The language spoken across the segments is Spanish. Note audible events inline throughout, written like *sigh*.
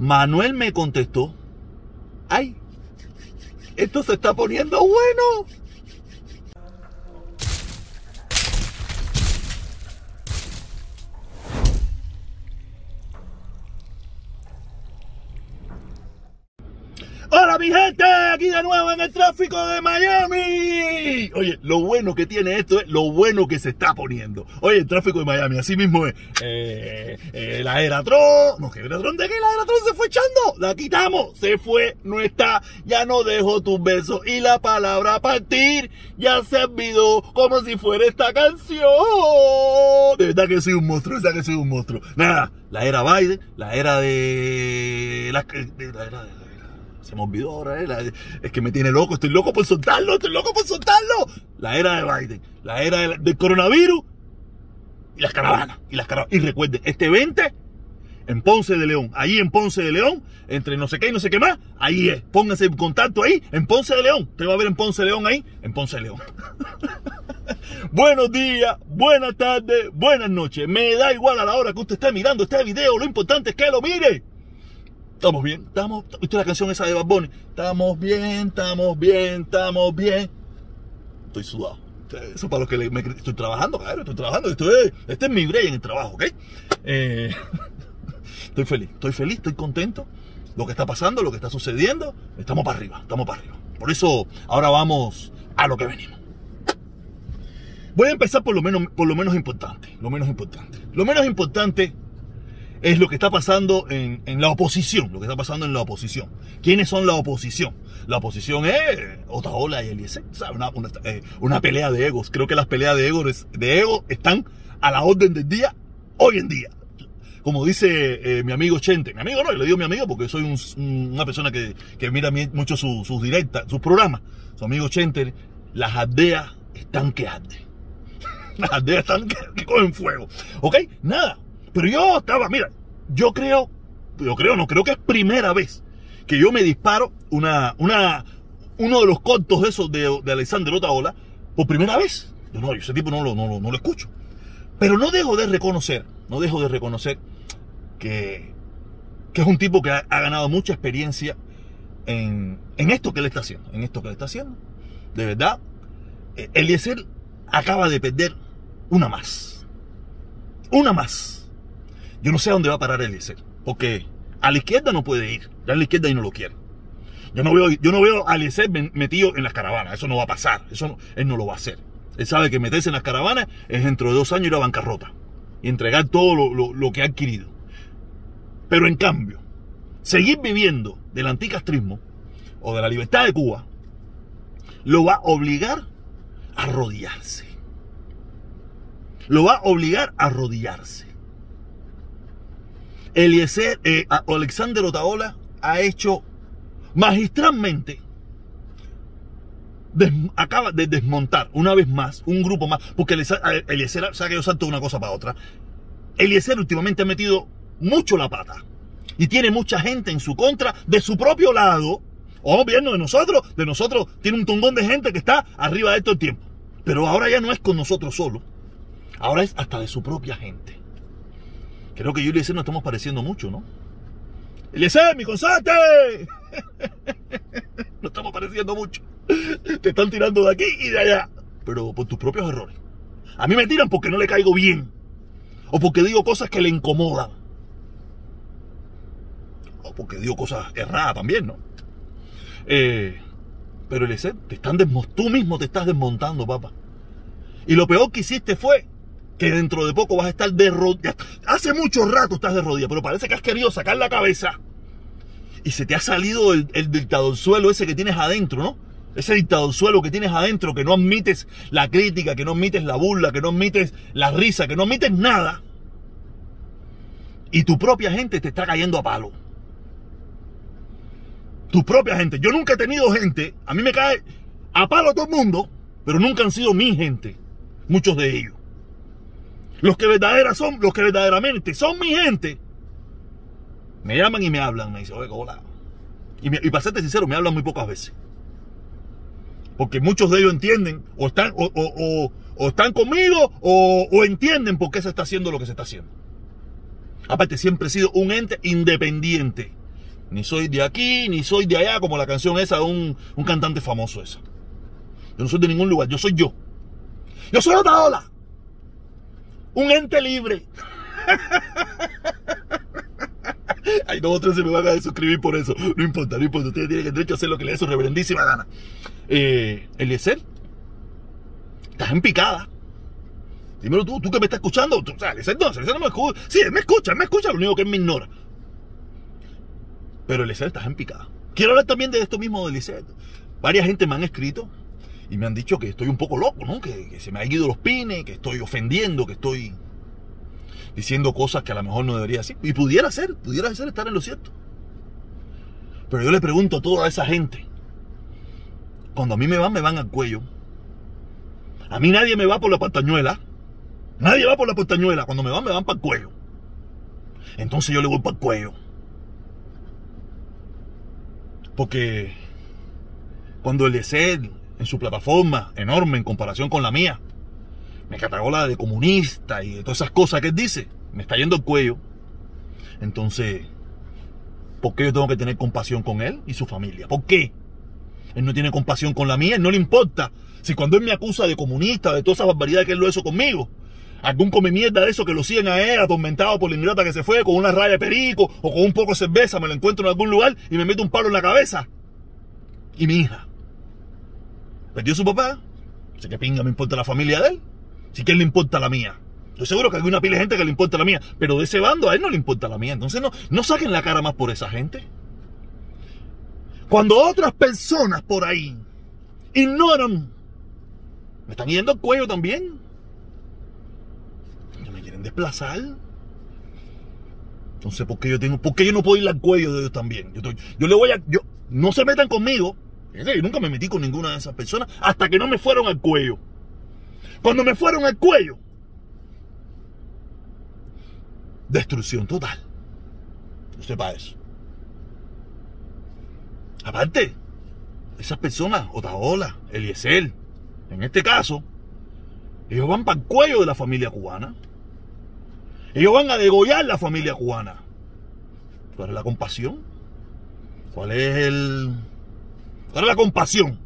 Manuel me contestó, ay, esto se está poniendo bueno. Mi gente, aquí de nuevo en el tráfico de Miami. Oye, lo bueno que tiene esto es lo bueno que se está poniendo. Oye, el tráfico de Miami, así mismo es. Eh, eh, la no, que era Tron, ¿de qué la era Tron se fue echando? La quitamos, se fue, no está, ya no dejo tus besos y la palabra partir ya se olvidó como si fuera esta canción. De verdad que soy un monstruo, de verdad que soy un monstruo. Nada, la era Biden, la era de, la era de se me olvidó ahora, ¿eh? es que me tiene loco, estoy loco por soltarlo, estoy loco por soltarlo. La era de Biden, la era del, coronavirus y las caravanas, y las caravanas. Y recuerden, este 20 en Ponce de León, ahí en Ponce de León, entre no sé qué y no sé qué más, ahí es. Pónganse en contacto ahí, en Ponce de León. Te va a ver en Ponce de León ahí, en Ponce de León. *laughs* Buenos días, buenas tardes, buenas noches. Me da igual a la hora que usted esté mirando este video, lo importante es que lo mire. Estamos bien, estamos. ¿Viste la canción esa de Bad Bunny? Estamos bien, estamos bien, estamos bien. Estoy sudado. Eso para los que me, estoy trabajando, claro, estoy trabajando. Estoy, este es mi break en el trabajo, ¿ok? Eh, *laughs* estoy feliz, estoy feliz, estoy contento. Lo que está pasando, lo que está sucediendo, estamos para arriba, estamos para arriba. Por eso ahora vamos a lo que venimos. Voy a empezar por lo menos, por lo menos importante. Lo menos importante. Lo menos importante es lo que está pasando en, la oposición, lo que está pasando en la oposición. ¿Quiénes son la oposición? La oposición es Otaola y Eliezer, una, eh, una, pelea de egos. Creo que las peleas de egos, de ego están a la orden del día hoy en día. Como dice eh, mi amigo Chente, mi amigo no, le digo mi amigo porque soy una persona que, mira mucho sus directas, sus programas. Su amigo Chente, las aldeas están que arden. *laughs* Las aldeas están que, que cogen fuego. ¿Ok? Nada, pero yo estaba, mira, yo creo, yo creo, no, creo que es primera vez que yo me disparo una, una, uno de los cortos esos de, de Alexander Otaola por primera vez. Yo no, ese tipo no lo, no, no lo escucho. Pero no dejo de reconocer, no dejo de reconocer que, que es un tipo que ha, ganado mucha experiencia en, en, esto que él está haciendo, en esto que él está haciendo. De verdad, eh, Eliezer acaba de perder una más. Una más. Yo no sé a dónde va a parar Eliezer, porque a la izquierda no puede ir, ya a la izquierda y no lo quiere. Yo no veo, yo no veo a Eliezer metido en las caravanas, eso no va a pasar, eso él no lo va a hacer. Él sabe que meterse en las caravanas es dentro de dos años ir a bancarrota y entregar todo lo, lo que ha adquirido. Pero en cambio, seguir viviendo del anticastrismo o de la libertad de Cuba lo va a obligar a arrodillarse. Lo va a obligar a arrodillarse. Eliezer, eh, Alexander Otaola ha hecho magistralmente, acaba de desmontar una vez más un grupo más, porque Eliezer, sabe que yo salto de una cosa para otra. Eliezer últimamente ha metido mucho la pata y tiene mucha gente en su contra de su propio lado. O gobierno de nosotros, de nosotros tiene un tungón de gente que está arriba de esto el tiempo. Pero ahora ya no es con nosotros solo. Ahora es hasta de su propia gente. Creo que yo y Eliezer nos estamos pareciendo mucho, ¿no? Eliezer, mi consate. *laughs* nos estamos pareciendo mucho. Te están tirando de aquí y de allá. Pero por tus propios errores. A mí me tiran porque no le caigo bien. O porque digo cosas que le incomodan. O porque digo cosas erradas también, ¿no? Eh, pero Eliezer, te están tú mismo te estás desmontando, papá. Y lo peor que hiciste fue que dentro de poco vas a estar de rodillas. Hace mucho rato estás de rodillas, pero parece que has querido sacar la cabeza y se te ha salido el, dictador suelo ese que tienes adentro, ¿no? Ese dictador suelo que tienes adentro, que no admites la crítica, que no admites la burla, que no admites la risa, que no admites nada. Y tu propia gente te está cayendo a palo. Tu propia gente. Yo nunca he tenido gente, a mí me cae a palo todo el mundo, pero nunca han sido mi gente. Muchos de ellos. Los que verdaderas son, los que verdaderamente son mi gente, me llaman y me hablan, me dicen, oye, hola. Y, y para serte sincero, me hablan muy pocas veces. Porque muchos de ellos entienden, o están, o, están conmigo, o, entienden por qué se está haciendo lo que se está haciendo. Aparte, siempre he sido un ente independiente. Ni soy de aquí, ni soy de allá, como la canción esa de un, cantante famoso esa. Yo no soy de ningún lugar, yo soy yo. Yo soy ola. Un ente libre. *laughs* Hay dos o tres se me van a suscribir por eso. No importa, no importa. Ustedes tienen el derecho a hacer lo que les dé su reverendísima gana. Eh, Eliezer, estás en picada. Dímelo tú, tú que me estás escuchando. Tú, o sea, Eliezer no, Eliezer no me escucha. Sí, él me escucha, él me escucha. Lo único que él me ignora. Pero Eliezer estás en picada. Quiero hablar también de esto mismo de Eliezer. Varias gente me han escrito y me han dicho que estoy un poco loco, ¿no? Que, se me han ido los pines, que estoy ofendiendo, que estoy diciendo cosas que a lo mejor no debería decir. Y pudiera ser, pudiera ser estar en lo cierto. Pero yo le pregunto a toda esa gente, cuando a mí me van, me van al cuello. A mí nadie me va por la pantañuela. Nadie va por la pantañuela. Cuando me van, me van para el cuello. Entonces yo le voy para el cuello. Porque cuando el ESED en su plataforma, enorme en comparación con la mía, me la de comunista y de todas esas cosas que él dice, me está yendo el cuello. Entonces, ¿por qué yo tengo que tener compasión con él y su familia? ¿Por qué? Él no tiene compasión con la mía, él no le importa. Si cuando él me acusa de comunista, de todas esas barbaridades que él lo hizo conmigo, algún come mierda de eso que lo siguen a él, atormentado por la ingrata que se fue, con una raya de perico o con un poco de cerveza, me lo encuentro en algún lugar y me mete un palo en la cabeza. Y mi hija. Perdió su papá. Sé que pinga me importa la familia de él. Si que él le importa la mía. Estoy seguro que hay una pila de gente que le importa la mía, pero de ese bando a él no le importa la mía. Entonces no, no saquen la cara más por esa gente. Cuando otras personas por ahí ignoran, me están yendo al cuello también. Me quieren desplazar. Entonces, ¿por qué yo tengo, por yo no puedo ir al cuello de ellos también? Yo, yo le voy a, yo, no se metan conmigo. Yo nunca me metí con ninguna de esas personas hasta que no me fueron al cuello. Cuando me fueron al cuello, destrucción total. No sepa eso. Aparte, esas personas, Otaola, Eliezer, en este caso, ellos van para el cuello de la familia cubana. Ellos van a degollar la familia cubana. ¿Cuál es la compasión? ¿Cuál es el. ¿Cuál es la compasión?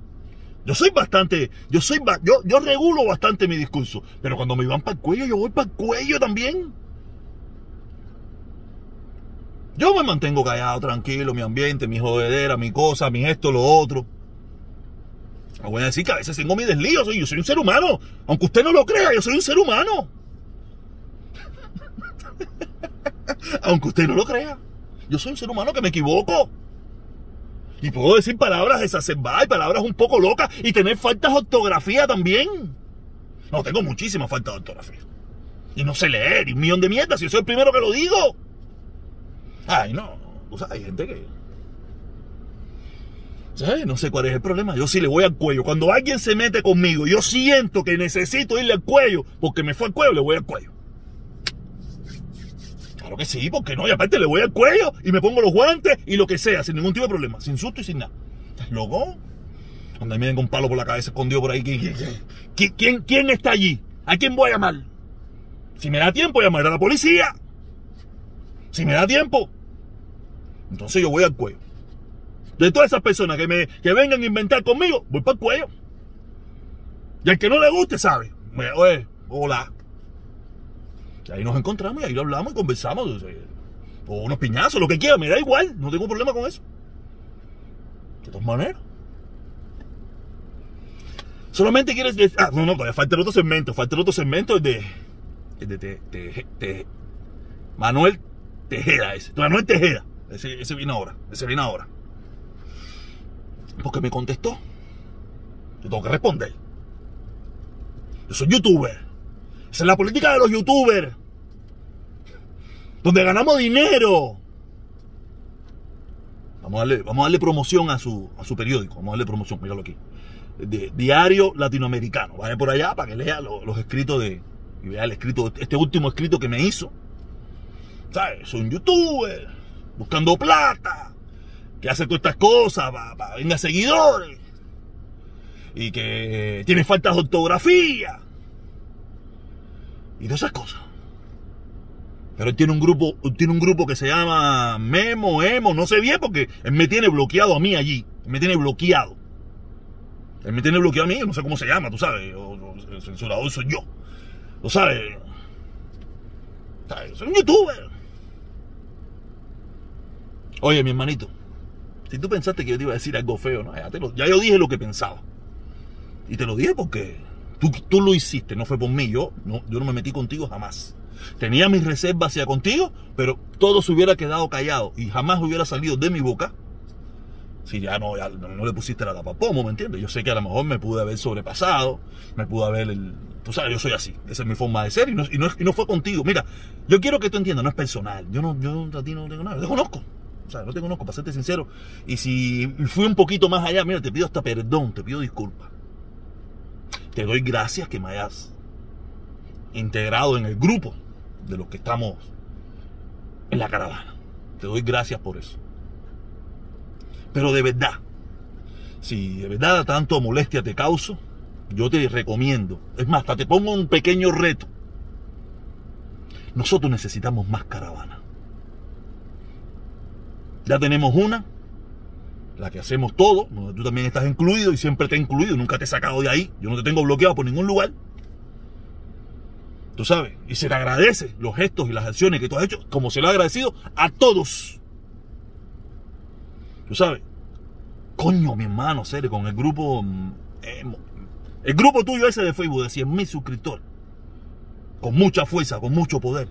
Yo soy bastante, yo soy, yo, yo regulo bastante mi discurso, pero cuando me van para el cuello, yo voy para el cuello también. Yo me mantengo callado, tranquilo, mi ambiente, mi jodedera, mi cosa, mi esto, lo otro. No voy a decir que a veces tengo mi deslío, yo soy un ser humano. Aunque usted no lo crea, yo soy un ser humano. *laughs* Aunque usted no lo crea, yo soy un ser humano que me equivoco. Y puedo decir palabras exacerbadas y palabras un poco locas y tener faltas de ortografía también. No, tengo muchísimas faltas de ortografía. Y no sé leer, y un millón de mierdas, si yo soy el primero que lo digo. Ay, no. O sea, hay gente que. No sé cuál es el problema. Yo sí le voy al cuello. Cuando alguien se mete conmigo, yo siento que necesito irle al cuello, porque me fue al cuello, le voy al cuello. Que sí, porque no? Y aparte le voy al cuello y me pongo los guantes y lo que sea, sin ningún tipo de problema, sin susto y sin nada. ¿Estás loco? Cuando me den con palo por la cabeza escondido por ahí, ¿quién, quién, está allí? ¿A quién voy a llamar? Si me da tiempo, llamar a la policía. Si me da tiempo. Entonces yo voy al cuello. De todas esas personas que, me, que vengan a inventar conmigo, voy para el cuello. Y al que no le guste, sabe. Hola. Ahí nos encontramos y ahí lo hablamos y conversamos. O unos piñazos, lo que quiera, me da igual, no tengo problema con eso. De todas maneras. Solamente quieres decir. Ah, no, no, todavía falta el otro segmento. Falta el otro segmento de. de, Manuel Tejeda ese. Manuel Tejeda. Ese, ese viene ahora. Ese viene ahora. Porque me contestó. Yo tengo que responder. Yo soy youtuber. Esa es la política de los youtubers. Donde ganamos dinero. Vamos a darle, vamos a darle promoción a su, a su periódico. Vamos a darle promoción, míralo aquí. Diario Latinoamericano. Vaya por allá para que lea los, escritos de. Y vea el escrito, este último escrito que me hizo. ¿Sabes? Soy un youtuber. Buscando plata. Que hace todas estas cosas para, para venga seguidores. Y que tiene faltas de ortografía y todas esas cosas. Pero él tiene un grupo, tiene un grupo que se llama Memo, Emo, no sé bien porque él me tiene bloqueado a mí allí. Él me tiene bloqueado. Él me tiene bloqueado a mí, no sé cómo se llama, tú sabes. el censurador soy yo. Lo sabes. Soy un youtuber. Oye, mi hermanito, si tú pensaste que yo te iba a decir algo feo, ¿no? ya, yo dije lo que pensaba. Y te lo dije porque tú, lo hiciste, no fue por mí. Yo no, yo no me metí contigo jamás. Tenía mis reservas hacia contigo, pero todo se hubiera quedado callado y jamás hubiera salido de mi boca si ya no, no, le pusiste la tapa pomo, ¿me entiendes? Yo sé que a lo mejor me pude haber sobrepasado, me pude haber, el, tú sabes, yo soy así, esa es mi forma de ser y no, y no, y no fue contigo. Mira, yo quiero que tú entiendas, no es personal, yo no, yo a ti no tengo nada, te conozco, o sea, no te conozco, para serte sincero, y si fui un poquito más allá, mira, te pido hasta perdón, te pido disculpas. Te doy gracias que me hayas integrado en el grupo de los que estamos en la caravana. Te doy gracias por eso. Pero de verdad, si de verdad tanto molestia te causo, yo te recomiendo. Es más, hasta te pongo un pequeño reto. Nosotros necesitamos más caravana. Ya tenemos una, la que hacemos todo, tú también estás incluido y siempre te he incluido, nunca te he sacado de ahí. Yo no te tengo bloqueado por ningún lugar. Tú sabes, y se te agradece los gestos y las acciones que tú has hecho, como se lo ha agradecido a todos. Tú sabes, coño, mi hermano, serio, con el grupo, eh, el grupo tuyo ese de Facebook de 100 mil suscriptores, con mucha fuerza, con mucho poder.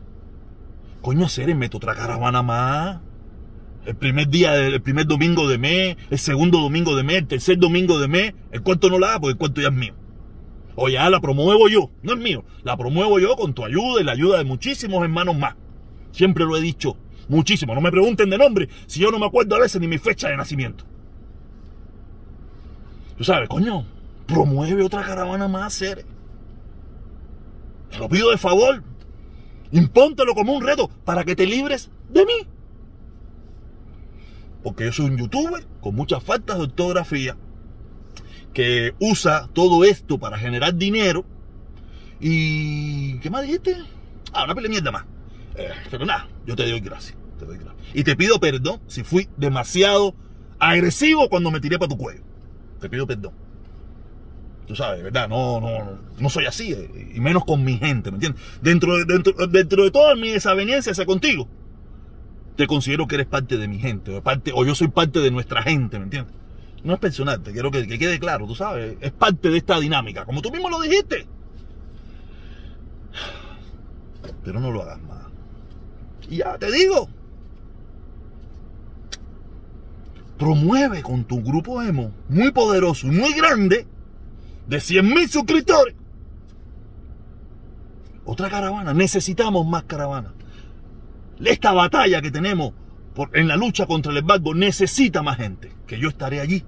Coño, serio, meto otra caravana más. El primer día, el primer domingo de mes, el segundo domingo de mes, el tercer domingo de mes, el cuarto no la da porque el cuarto ya es mío. O ya la promuevo yo, no es mío, la promuevo yo con tu ayuda y la ayuda de muchísimos hermanos más. Siempre lo he dicho, muchísimo. No me pregunten de nombre si yo no me acuerdo a veces ni mi fecha de nacimiento. Tú sabes, coño, promueve otra caravana más, ser. Te lo pido de favor. Impóntelo como un reto para que te libres de mí. Porque yo soy un youtuber con muchas faltas de ortografía que usa todo esto para generar dinero. ¿Y qué más dijiste? Ah, una pelea más. Eh, pero nada, yo te doy gracias. Y te pido perdón si fui demasiado agresivo cuando me tiré para tu cuello. Te pido perdón. Tú sabes, ¿verdad? No, no, no soy así, eh, y menos con mi gente, ¿me entiendes? Dentro de, dentro, dentro de toda mi desaveniencia hacia contigo, te considero que eres parte de mi gente, o, parte, o yo soy parte de nuestra gente, ¿me entiendes? No es personal, te quiero que, quede claro, tú sabes, es parte de esta dinámica, como tú mismo lo dijiste. Pero no lo hagas más. Y ya te digo, promueve con tu grupo emo muy poderoso y muy grande de 100 mil suscriptores otra caravana. Necesitamos más caravanas. Esta batalla que tenemos en la lucha contra el embargo necesita más gente. Que yo estaré allí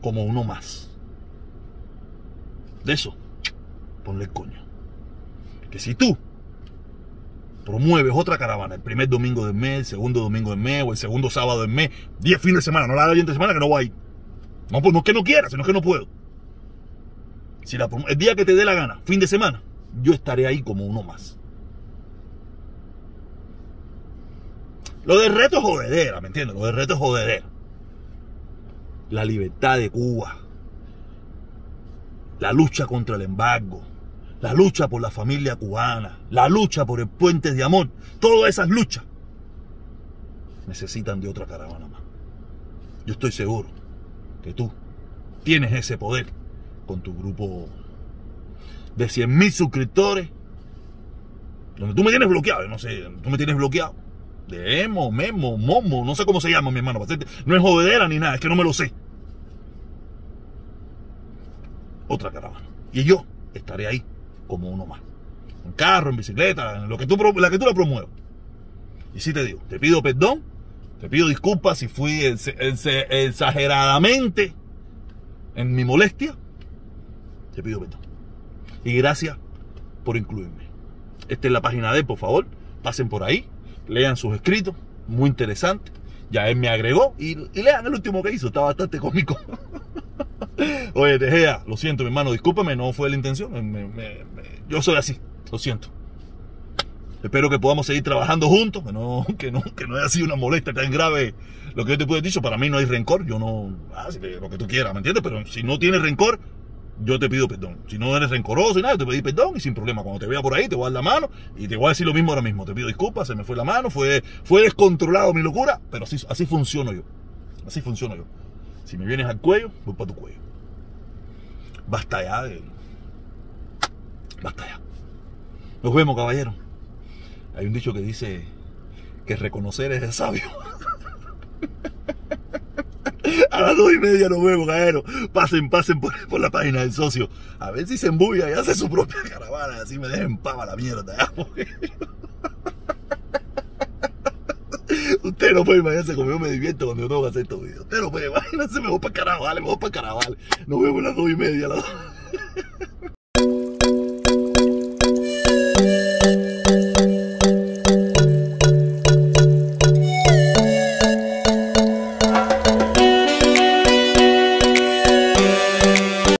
como uno más. De eso, ponle el coño. Que si tú promueves otra caravana el primer domingo del mes, el segundo domingo del mes o el segundo sábado del mes, 10 fines de semana, no la hago de semana que no voy a ir. No, pues no es que no quiera, sino que no puedo. Si el día que te dé la gana, fin de semana, yo estaré ahí como uno más. Lo de reto es jodedera, ¿me entiendes? Lo de reto es jodedera. La libertad de Cuba, la lucha contra el embargo, la lucha por la familia cubana, la lucha por el puente de amor, todas esas luchas necesitan de otra caravana más. Yo estoy seguro que tú tienes ese poder con tu grupo de 100.000 suscriptores, donde tú me tienes bloqueado, no sé, tú me tienes bloqueado de emo, memo, momo, no sé cómo se llama mi hermano. No es jodedera ni nada, es que no me lo sé. Otra caravana. Y yo estaré ahí como uno más. En carro, en bicicleta, en lo que tú, la que tú la promuevas. Y sí te digo, te pido perdón, te pido disculpas si fui exageradamente en mi molestia. Te pido perdón. Y gracias por incluirme. Esta es la página de, por favor, pasen por ahí lean sus escritos, muy interesante. Ya él me agregó y, lean el último que hizo, está bastante cómico. *laughs* Oye, Tejea, lo siento, mi hermano, discúlpame, no fue la intención. yo soy así, lo siento. Espero que podamos seguir trabajando juntos, que no, *laughs* que no, que no haya sido una molestia tan grave lo que yo te pude decir. Para mí no hay rencor, yo no, ah, lo que tú quieras, ¿me entiendes? Pero si no tienes rencor, yo te pido perdón. Si no eres rencoroso y nada, yo te pedí perdón y sin problema. Cuando te vea por ahí, te voy a dar la mano y te voy a decir lo mismo ahora mismo. Te pido disculpas, se me fue la mano, fue, fue descontrolado mi locura, pero así, así funciono yo. Así funciono yo. Si me vienes al cuello, voy para tu cuello. Basta ya de... Basta ya. Nos vemos, caballero. Hay un dicho que dice que reconocer es de sabio. *laughs* A las dos y media nos vemos, caballero. Pasen, pasen por, la página del socio. A ver si se embulla y hace su propia caravana. Así me dejen pava la mierda. *laughs* Usted no puede imaginarse cómo yo me divierto cuando yo tengo que hacer estos videos. Usted no puede imaginarse, me voy para caraval, me voy para caraval. Nos vemos a las dos y media. Las dos.